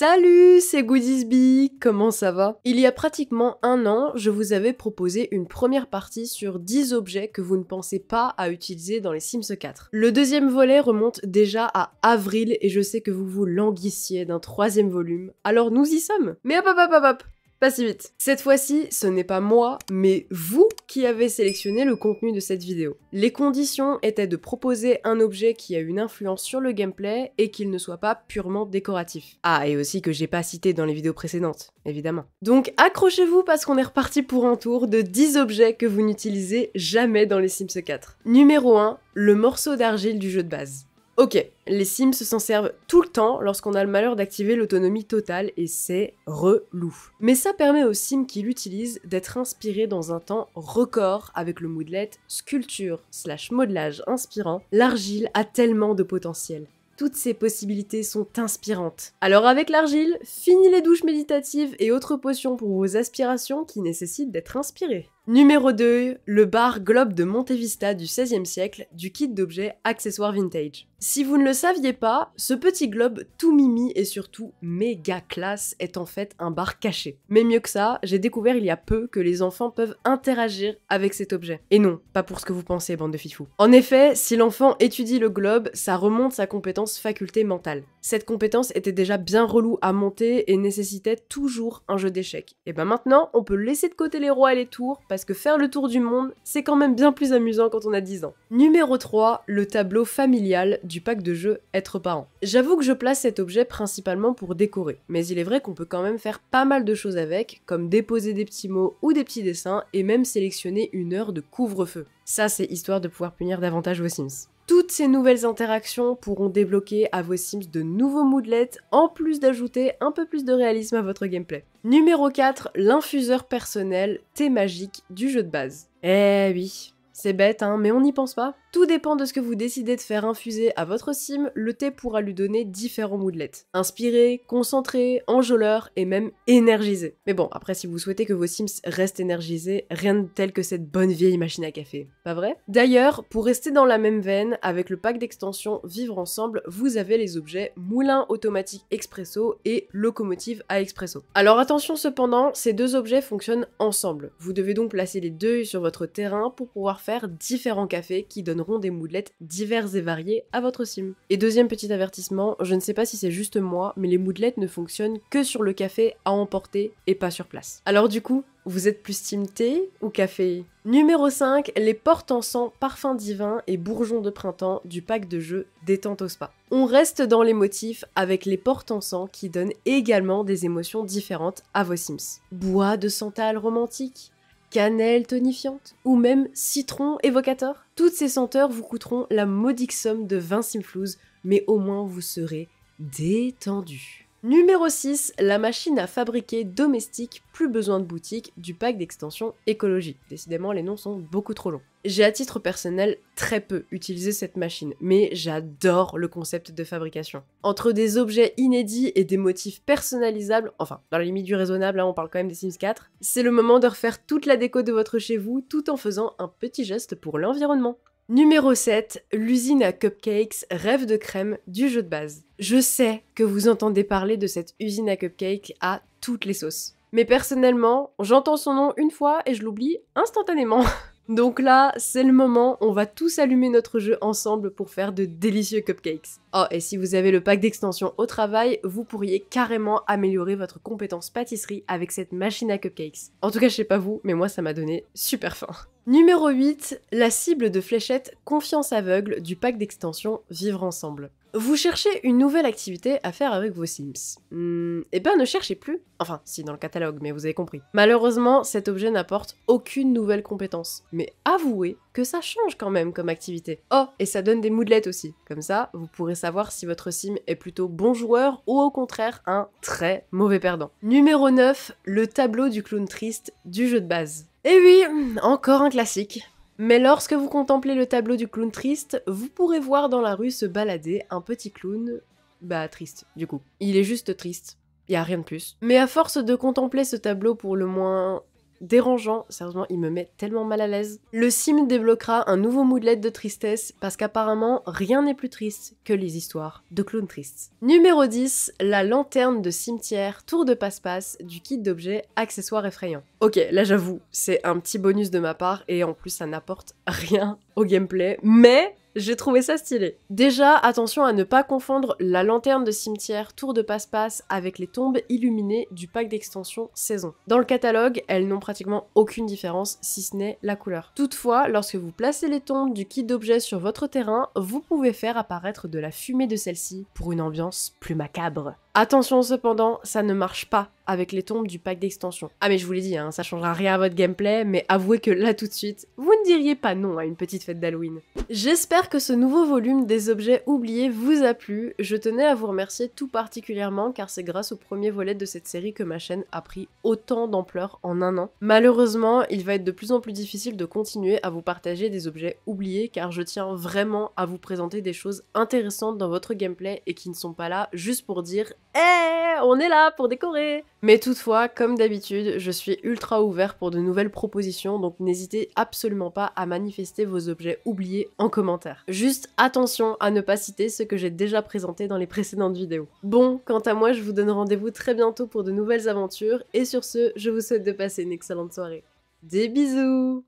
Salut, c'est Goodiesby, comment ça va? Il y a pratiquement un an, je vous avais proposé une première partie sur 10 objets que vous ne pensez pas à utiliser dans les Sims 4. Le deuxième volet remonte déjà à avril et je sais que vous vous languissiez d'un troisième volume, alors nous y sommes. Mais hop hop hop hop hop pas si vite. Cette fois-ci, ce n'est pas moi, mais vous qui avez sélectionné le contenu de cette vidéo. Les conditions étaient de proposer un objet qui a une influence sur le gameplay et qu'il ne soit pas purement décoratif. Ah, et aussi que j'ai pas cité dans les vidéos précédentes, évidemment. Donc accrochez-vous parce qu'on est reparti pour un tour de 10 objets que vous n'utilisez jamais dans les Sims 4. Numéro 1, le morceau d'argile du jeu de base. Ok, les Sims s'en servent tout le temps lorsqu'on a le malheur d'activer l'autonomie totale et c'est relou. Mais ça permet aux Sims qui l'utilisent d'être inspirés dans un temps record avec le moodlet sculpture slash modelage inspirant. L'argile a tellement de potentiel. Toutes ces possibilités sont inspirantes. Alors avec l'argile, fini les douches méditatives et autres potions pour vos aspirations qui nécessitent d'être inspirées. Numéro 2, le bar Globe de Montevista du XVIe siècle, du kit d'objets accessoires vintage. Si vous ne le saviez pas, ce petit globe tout mimi et surtout méga classe est en fait un bar caché. Mais mieux que ça, j'ai découvert il y a peu que les enfants peuvent interagir avec cet objet. Et non, pas pour ce que vous pensez, bande de fifous. En effet, si l'enfant étudie le globe, ça remonte sa compétence faculté mentale. Cette compétence était déjà bien relou à monter et nécessitait toujours un jeu d'échecs. Et ben maintenant, on peut laisser de côté les rois et les tours que faire le tour du monde, c'est quand même bien plus amusant quand on a 10 ans. Numéro 3, le tableau familial du pack de jeu Être parent. J'avoue que je place cet objet principalement pour décorer, mais il est vrai qu'on peut quand même faire pas mal de choses avec, comme déposer des petits mots ou des petits dessins et même sélectionner une heure de couvre-feu. Ça, c'est histoire de pouvoir punir davantage vos Sims. Toutes ces nouvelles interactions pourront débloquer à vos Sims de nouveaux moodlets, en plus d'ajouter un peu plus de réalisme à votre gameplay. Numéro 4, l'infuseur personnel thé magique du jeu de base. Eh oui, c'est bête, hein, mais on n'y pense pas. Tout dépend de ce que vous décidez de faire infuser à votre sim, le thé pourra lui donner différents moodlets. Inspiré, concentré, enjôleur et même énergisé. Mais bon, après si vous souhaitez que vos sims restent énergisés, rien de tel que cette bonne vieille machine à café. Pas vrai? D'ailleurs, pour rester dans la même veine, avec le pack d'extension Vivre Ensemble, vous avez les objets moulin automatique expresso et locomotive à expresso. Alors attention cependant, ces deux objets fonctionnent ensemble. Vous devez donc placer les deux sur votre terrain pour pouvoir faire différents cafés qui donnent des moodlets divers et variés à votre sim. Et deuxième petit avertissement, je ne sais pas si c'est juste moi, mais les moodlets ne fonctionnent que sur le café à emporter et pas sur place. Alors du coup, vous êtes plus team thé ou café? Numéro 5, les portes en sang parfum divin et bourgeons de printemps du pack de jeux Détente au spa. On reste dans les motifs avec les portes en sang qui donnent également des émotions différentes à vos Sims. Bois de santal romantique, cannelle tonifiante ou même citron évocateur. Toutes ces senteurs vous coûteront la modique somme de 20 simflouz, mais au moins vous serez détendu. Numéro 6, la machine à fabriquer domestique, plus besoin de boutique, du pack d'extension écologie. Décidément, les noms sont beaucoup trop longs. J'ai à titre personnel très peu utilisé cette machine, mais j'adore le concept de fabrication. Entre des objets inédits et des motifs personnalisables, enfin, dans la limite du raisonnable, hein, on parle quand même des Sims 4, c'est le moment de refaire toute la déco de votre chez vous tout en faisant un petit geste pour l'environnement. Numéro 7, l'usine à cupcakes Rêve de crème du jeu de base. Je sais que vous entendez parler de cette usine à cupcakes à toutes les sauces. Mais personnellement, j'entends son nom une fois et je l'oublie instantanément. Donc là, c'est le moment, on va tous allumer notre jeu ensemble pour faire de délicieux cupcakes. Oh, et si vous avez le pack d'extension au travail, vous pourriez carrément améliorer votre compétence pâtisserie avec cette machine à cupcakes. En tout cas, je sais pas vous, mais moi ça m'a donné super faim. Numéro 8, la cible de fléchette Confiance aveugle du pack d'extension Vivre ensemble. Vous cherchez une nouvelle activité à faire avec vos Sims. Hmm, eh ben ne cherchez plus. Enfin, si dans le catalogue, mais vous avez compris. Malheureusement, cet objet n'apporte aucune nouvelle compétence. Mais avouez que ça change quand même comme activité. Oh, et ça donne des moodlets aussi. Comme ça, vous pourrez savoir si votre sim est plutôt bon joueur ou au contraire un très mauvais perdant. Numéro 9, le tableau du clown triste du jeu de base. Et eh oui, encore un classique. Mais lorsque vous contemplez le tableau du clown triste, vous pourrez voir dans la rue se balader un petit clown... Bah triste, du coup. Il est juste triste. Y a rien de plus. Mais à force de contempler ce tableau pour le moins dérangeant, sérieusement, il me met tellement mal à l'aise. Le sim débloquera un nouveau moodlet de tristesse parce qu'apparemment, rien n'est plus triste que les histoires de clowns tristes. Numéro 10, la lanterne de cimetière, tour de passe-passe du kit d'objets accessoires effrayants. Ok, là j'avoue, c'est un petit bonus de ma part et en plus ça n'apporte rien gameplay, mais j'ai trouvé ça stylé. Déjà, attention à ne pas confondre la lanterne de cimetière tour de passe-passe avec les tombes illuminées du pack d'extension saison. Dans le catalogue, elles n'ont pratiquement aucune différence si ce n'est la couleur. Toutefois, lorsque vous placez les tombes du kit d'objets sur votre terrain, vous pouvez faire apparaître de la fumée de celle-ci pour une ambiance plus macabre. Attention cependant, ça ne marche pas avec les tombes du pack d'extension. Ah mais je vous l'ai dit, hein, ça changera rien à votre gameplay, mais avouez que là tout de suite, vous ne diriez pas non à une petite fête d'Halloween. J'espère que ce nouveau volume des objets oubliés vous a plu. Je tenais à vous remercier tout particulièrement car c'est grâce au premier volet de cette série que ma chaîne a pris autant d'ampleur en un an. Malheureusement, il va être de plus en plus difficile de continuer à vous partager des objets oubliés car je tiens vraiment à vous présenter des choses intéressantes dans votre gameplay et qui ne sont pas là juste pour dire eh, on est là pour décorer Mais toutefois, comme d'habitude, je suis ultra ouvert pour de nouvelles propositions, donc n'hésitez absolument pas à manifester vos objets oubliés en commentaire. Juste attention à ne pas citer ce que j'ai déjà présenté dans les précédentes vidéos. Bon, quant à moi, je vous donne rendez-vous très bientôt pour de nouvelles aventures, et sur ce, je vous souhaite de passer une excellente soirée. Des bisous